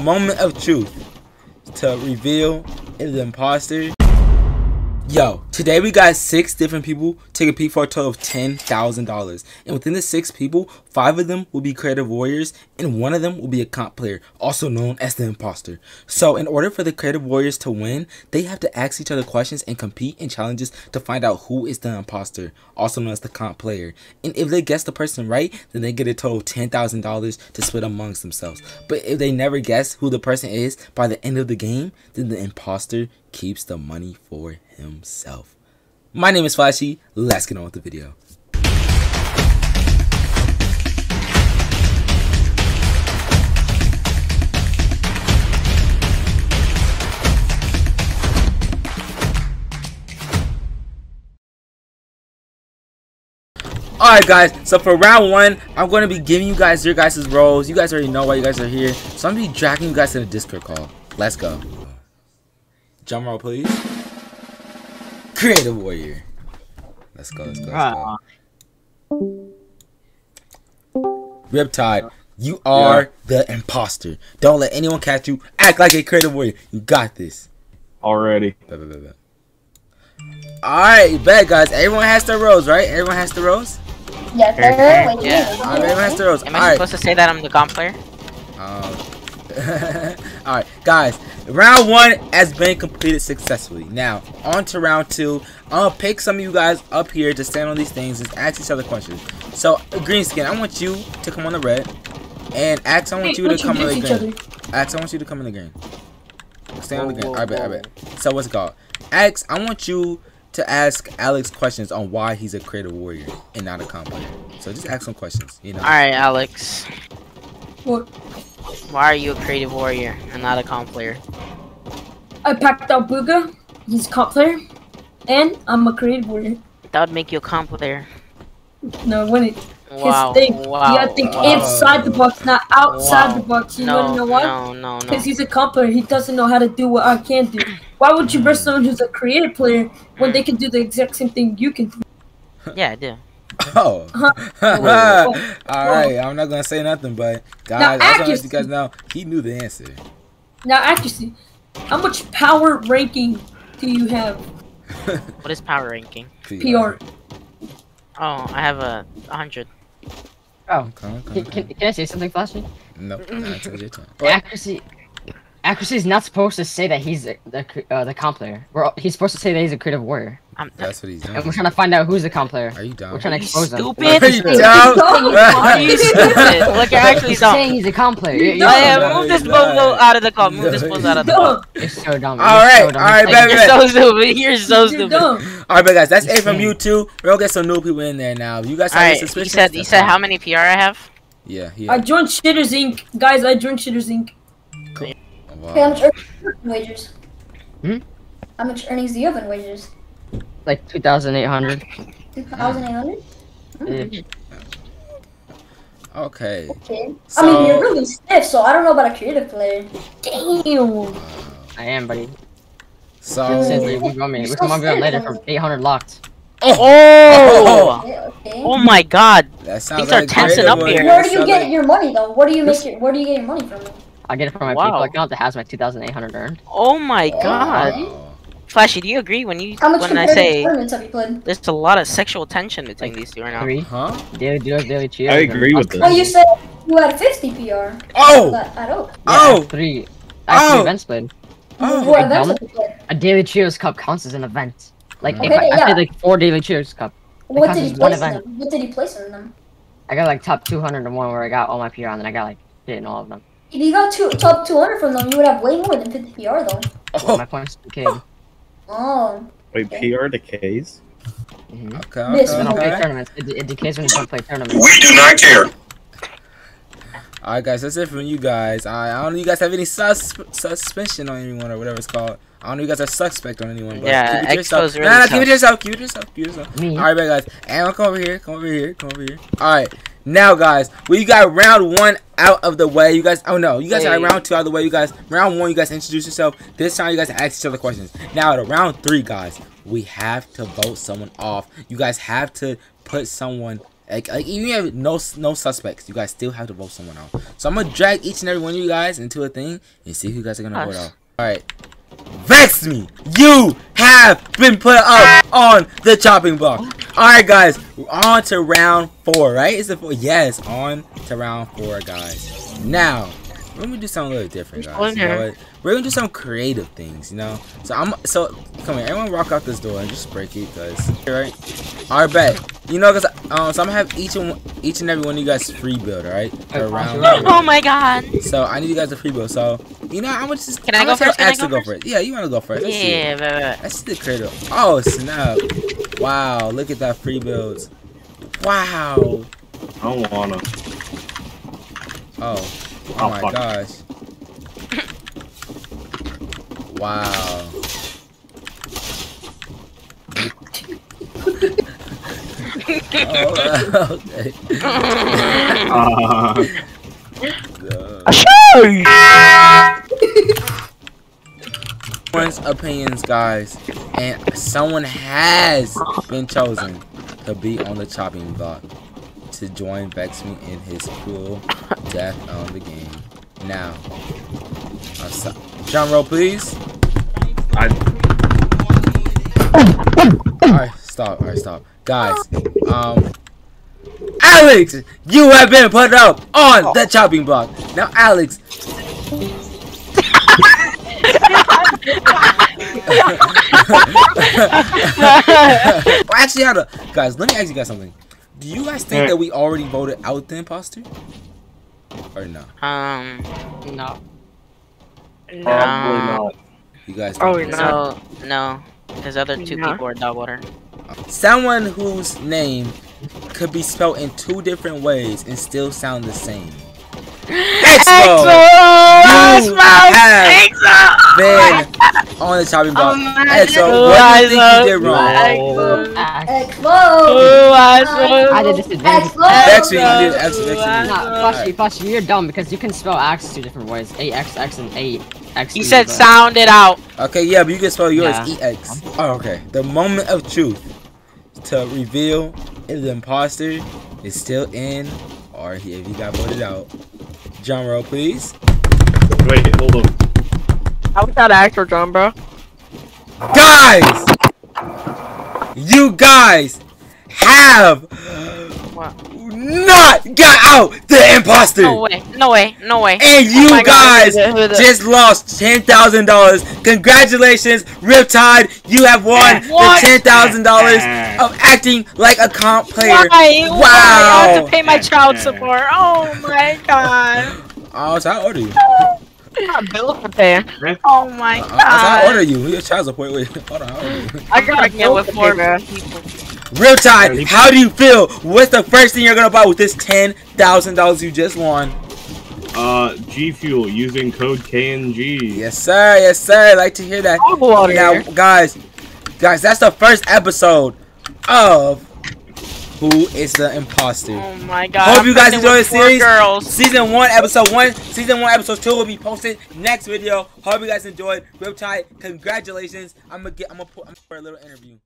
moment of truth to reveal the imposter. Yo, today we got six different people take a peek for a total of $10,000. And within the six people, five of them will be creative warriors and one of them will be a comp player, also known as the imposter. So in order for the creative warriors to win, they have to ask each other questions and compete in challenges to find out who is the imposter, also known as the comp player. And if they guess the person right, then they get a total of $10,000 to split amongst themselves. But if they never guess who the person is by the end of the game, then the imposter keeps the money for himself. My name is Flashy. Let's get on with the video. Alright guys, so for round one, I'm going to be giving you guys your guys' roles. You guys already know why you guys are here. So I'm going to be dragging you guys in a Discord call. Let's go. Drum roll, please. Creative Warrior. Let's go, let's go, let's go. Riptide, you are yeah. the imposter. Don't let anyone catch you. Act like a creative warrior. You got this. Already. Alright, bet guys. Everyone has their roles, right? Everyone has their roles? Yes, sir. Yeah. Alright, everyone has their roles. Am I supposed to say that I'm the comp player? Um, Alright, guys. Round one has been completed successfully. Now, on to round two. I'm gonna pick some of you guys up here to stand on these things and ask each other questions. So, Greenskin, I want you to come on the red. And Axe, I want you to come on the green. Axe, I want you to come in the green. Stand on the green. I bet, I bet. So, what's it called? Axe, I want you to ask Alex questions on why he's a creative warrior and not a comp player. So, just ask some questions, you know. Alright, Alex. What? Why are you a creative warrior and not a comp player? I packed out Booga. He's a comp player. And I'm a creative warrior. That would make you a comp player. No, when it. Wow. His thing. Wow. You gotta think wow. inside the box, not outside wow. the box. You no, wanna know why? No, no, no. Because he's a comp player. He doesn't know how to do what I can do. Why would you burst someone who's a creative player when they can do the exact same thing you can do? Yeah, I do. Oh. Alright, I'm not gonna say nothing, but guys, now, I just want to let you guys know he knew the answer. Now accuracy. How much power ranking do you have? what is power ranking? PR. PR. Oh, I have a hundred. Oh, can, can, can, I say something, Flashy? No, nope. accuracy. Accuracy is not supposed to say that he's the the, uh, the comp player. We're, he's supposed to say that he's a creative warrior. I'm, That's what he's doing. We're trying to find out who's the comp player. Are you dumb? We're trying to expose him. stupid? Are you dumb? Are you stupid? Look, you're actually dumb. saying he's a comp player. You're, you're oh, yeah, move this bozo out of the comp. Move this bozo out of the car. You're so dumb. All right, all right, bet, You're so stupid. You're so stupid. Alright, but guys, that's it from you two. We'll get some new people in there now. You guys have any suspicions? You said, you said how many PR I have? Yeah, yeah. I joined Shitters Inc. Guys, I joined Shitters Inc. Cool. Wow. Hey, how much earnings wages? Hmm? How much earnings do you have in wages? Like 2,800. 2,800? Mm. Okay. Okay. So... I mean, you're really stiff, so I don't know about a creative player. Damn. I am, buddy. So. Since we, we, me. we come on later for 800 locked. Oh! Oh, okay, okay. oh my god. That sounds Things like are tensing up here. Where do you get like... your money, though? Where do you make your, Where do you get your money from? I get it from my wow. people account that has my 2,800 earned. Oh my god. Wow. Flashy, do you agree when you How much when I say have you there's a lot of sexual tension between like these two right now? Three? Huh? Daily duos, daily cheers. I agree with this. Well, you said you had 50 PR. Oh! I don't. Yeah, oh! Three. I have oh! three events played. Oh! What events have you? A daily cheers cup counts as an event. Like okay, if I, yeah. I played like four daily cheers cup. What did he place in them? What did he place in them? I got like top 200 in one where I got all my PR and then I got like hit in all of them. If you got two, top 200 from them, you would have way more than 50 PR though. Oh. my points decayed. Oh. Wait, PR decays? Mm -hmm. Okay, okay, okay. don't play tournaments. It, it decays when you don't play tournaments. We do not care. Alright guys, that's it from you guys. I, I don't know if you guys have any sus suspicion on anyone or whatever it's called. I don't know if you guys are suspect on anyone. But yeah, keep it yourself. Really nah, nah, tough. keep it to yourself. Keep it to yourself. Keep it to yourself. Alright, guys. And come over here. Come over here. Come over here. Alright. Now, guys, we got round one out of the way. You guys, oh no, you guys hey. got round two out of the way. You guys, round one, you guys introduce yourself. This time, you guys ask each other questions. Now, at round three, guys, we have to vote someone off. You guys have to put someone Like, like even if you have no no suspects, you guys still have to vote someone out. So I'm gonna drag each and every one of you guys into a thing and see who you guys are gonna vote Us. out. All right. Vex me. You have been put up ah. on the chopping block. All right, guys. On to round four, right? Is it four? Yes, on to round four, guys. Now, we're gonna do something a little different, guys. in You know what? We're gonna do some creative things, you know. So I'm so come here. Everyone, walk out this door and just break it, guys. right. All right, bet. You know, cause um, so I'm gonna have each and each and every one of you guys free build, all right? For Okay. round Oh four. my god. So I need you guys to free build. So you know, I'm gonna just. Can I I'm go gonna tell first? Can I to go go first? Yeah, you wanna go first? Let's see. Yeah, but, but- Let's see the creative. Oh snap! Wow, look at that free builds. Wow. I don't wanna. Oh. Oh Oh, my fuck. gosh. Wow. oh, okay. Uh, Everyone's opinions, guys, and someone has been chosen to be on the chopping block to join Vexme in his cruel death on the game. Now, so- drum roll, please. I, Alright, stop. Alright, stop. Guys, um, Alex, you have been put up on the chopping block. Now, Alex. well, actually, hold up. guys, let me ask you guys something. Do you guys think that we already voted out the imposter? Or no? Um, No. probably no. not. You guys Probably think not. No, no. His other two No. people are dog water. Someone whose name could be spelled in two different ways and still sound the same. Expo! You have been on the chopping block. Expo, what do you think you did wrong? Ax. Expo! I did disadvantage. Expo! Actually, you did. Actually, actually. Nah, Flushy, Flushy, you're dumb because you can spell axe two different ways. A X X and A X. He said sound it out. Okay, yeah, but you can spell yours Yeah. EX. Oh, okay. The moment of truth to reveal if the imposter is still in or if he got voted out. Drum roll, please. Wait, hold up. How was that actual drum, bro? Guys! You guys have What? Not got out the imposter! No way, no way, no way. And you Oh my God, guys who the- who the- just lost ten thousand dollars. Congratulations, Riptide! You have won What? the ten thousand dollars of acting like a comp player. Why? Why? I have to pay my child support. Oh my god. Oh, so I order you. I got bills to pay. Oh my Uh, so I order god. you. Your child support. Wait, hold on. I order you. I got Pregnant bills with to four pay, bro. people. Riptide, how do you feel? What's the first thing you're gonna buy with this ten thousand dollars you just won? Uh, G Fuel using code KNG. Yes, sir. Yes, sir. I like to hear that. I'll out of Now, here. guys, guys, that's the first episode of Who is the Imposter. Oh my god. Hope I'm you guys enjoy the series. Girls. Season one, episode one, season one, episode two will be posted next video. Hope you guys enjoyed. Riptide, congratulations. I'm gonna get, I'm gonna put, I'm gonna put a little interview.